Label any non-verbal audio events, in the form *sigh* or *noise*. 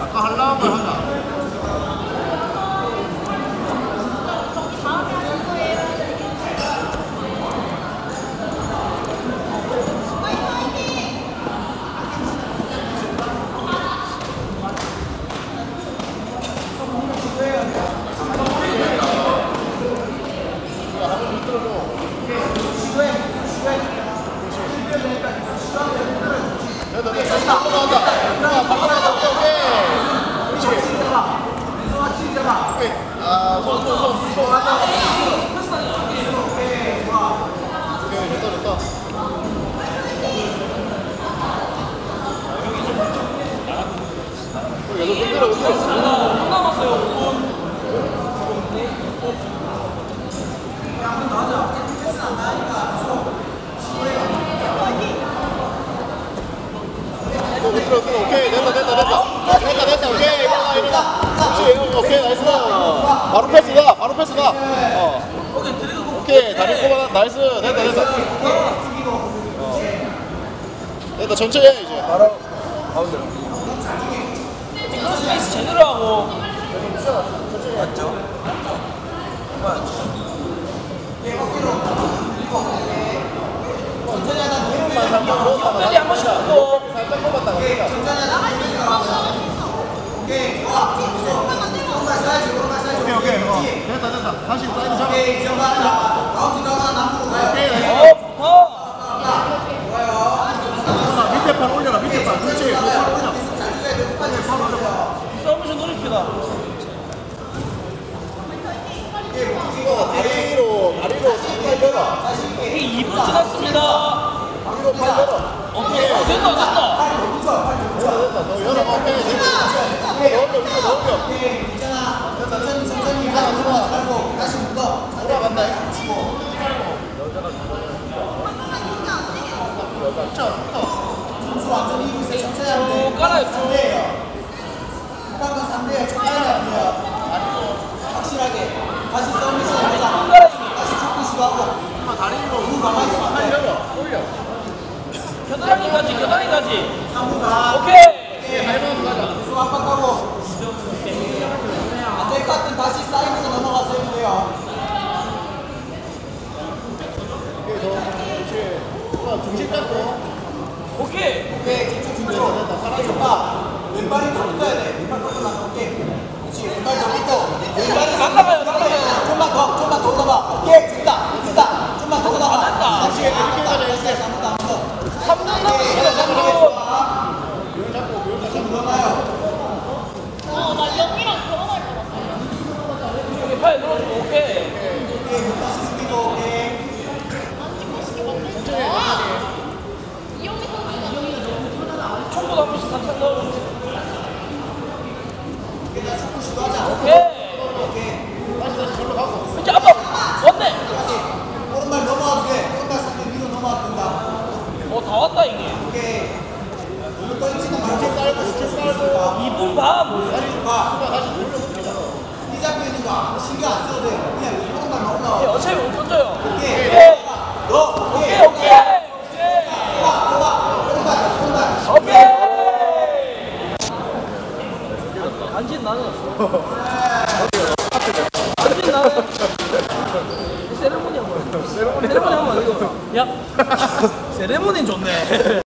아까 걸 하자. 됐다, 됐다. 바꿔 나간다. 자, 바꿔 나간다. 오케이, 오케이. 오케이. 아, 손, 손, 손, 손. 오케이, 됐다, 됐다. 어, 얘도 흔들어, 흔들어. 못 남았어요 5분 또 흔들어, 흔들어. 오케이, 됐다, 됐다, 됐다. 됐다, 됐다. 오케이, 일어나, 일어나. 그렇지, 오케이, nice. 바로 패스다, 바로 패스다. 어. 오케이, 다리 꼽아, nice. 됐다, 됐다. 어. 됐다, 천천히 해, 이제. 바로. 가운데로. cross face 제대로 하고 빨리 한 번씩 하고 살짝 꼽았다가. 오케이, 오케이. 어. 다시 사이드 잡아. 오케이, nice. 어 자, 밑에 팔 올려라, 밑에 팔. 그렇지, 그팔 올려. 팔 올려. 좋다 submission 노립시다 이거 다리로, 다리로 팔 열어. 이게 2분 지났습니다 다리로 팔. 어떻게 어, 됐다 됐다 됐다, 됐다. 너 열어. 오케이, 넣으려, 넣으려. 됐다, 됐다. 하나, 들어와. 돌아간다. 쭉 깔아요 쭉 엄마 다리로 팔 열어. 올려. 겨드랑이까지 겨드랑이까지. 오케이 할만한 가자. 안될 것 같은 다시 사이드로 넘어가서 해도 돼요. 오케이, 더. 그렇지. 중심 잡고. 오케이 오케이, 집중 집중. 왼쪽 봐. 왼발이 더 붙어야 돼. 왼발 더 올라가. 오케이. 그렇지. 왼발 더 붙어. 왼발이 나가요 나가요 좀만 더, 좀만 더 넣어봐. 오케이, 됐다, 됐다. 좀만 더 넣어봐. 됐다. 다시 이렇게 가자. 이렇게 아무도 안 더. 3분 남았습니다 3분 오케이 팔 늘어주고 오케이 다시 수비도 오케이. 총도 한 번씩 싹싹 넣어주고 일단 축구 시도하자. 오케이 이렇게 한번 왔네 오른발 넘어와도 돼. 오른발 상대 위로 넘어와도 된다. 어 다 왔다 이게 오케이. 너무 떨지는 말고. 깔고, 스킬 깔고. 2분 반 봐. 이 잡고 있는 거 신경 안 써도 돼. 그냥 오른발만 올라와. 오케이, 어차피 못 던져요 오케이. 오케이 너, 오케이 오케이. 오케이 오른발, 오른발. 오케이 간진 나는 간진 나는 세레모니 한번 세레모니 한번 이거 야. *laughs* 세레모니는 좋네